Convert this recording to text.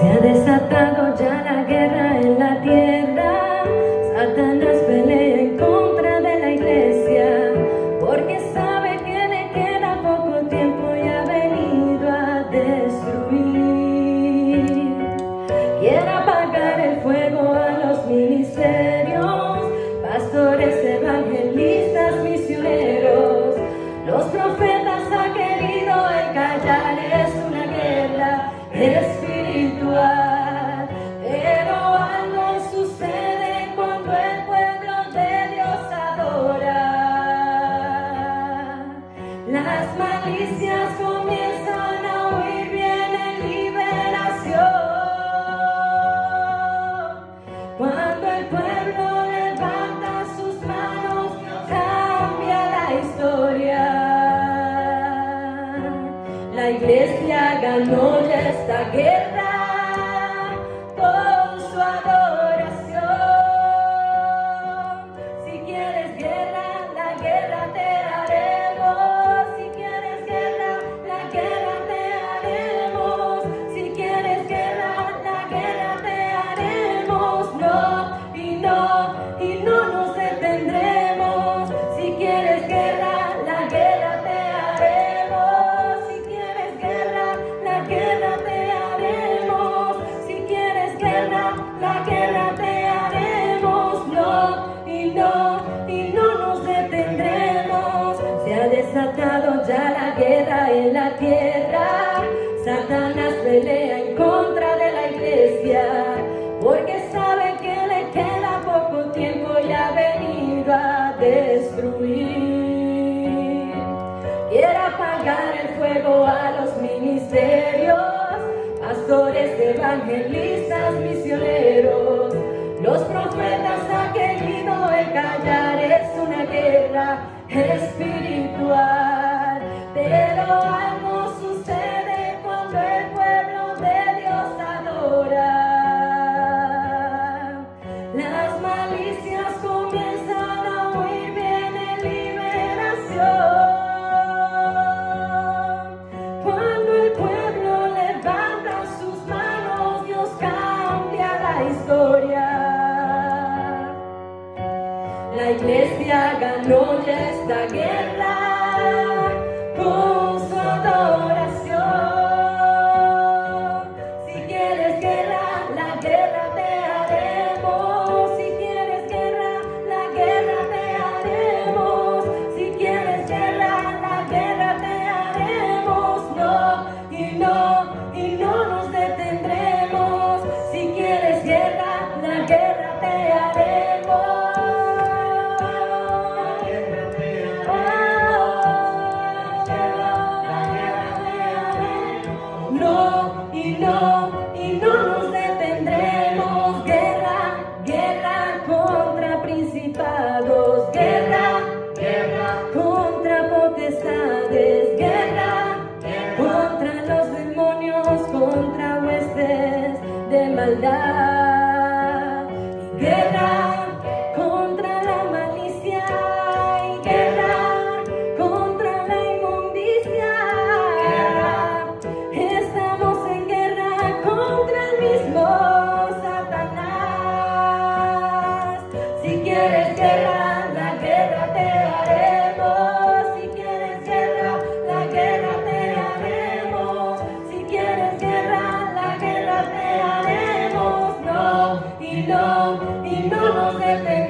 Se ha desatado ya la guerra en la tierra, Satanás pelea en contra de la iglesia, porque sabe que le queda poco tiempo y ha venido a destruir. Quiere apagar el fuego a los ministerios, pastores evangelistas, misioneros, los profetas ha querido encallar, es una guerra, es Comienzan a oír bien liberación. Cuando el pueblo levanta sus manos cambia la historia. La iglesia ganó esta guerra ya la guerra en la tierra. Satanás pelea en contra de la iglesia, porque sabe que le queda poco tiempo y ha venido a destruir. Quiere apagar el fuego a los ministerios, pastores, evangelistas, misioneros, los profetas ha querido callar es una guerra espiritual. La iglesia ganó ya esta guerra. guerra, guerra, contra potestades, guerra, guerra, contra los demonios, contra huestes de maldad. de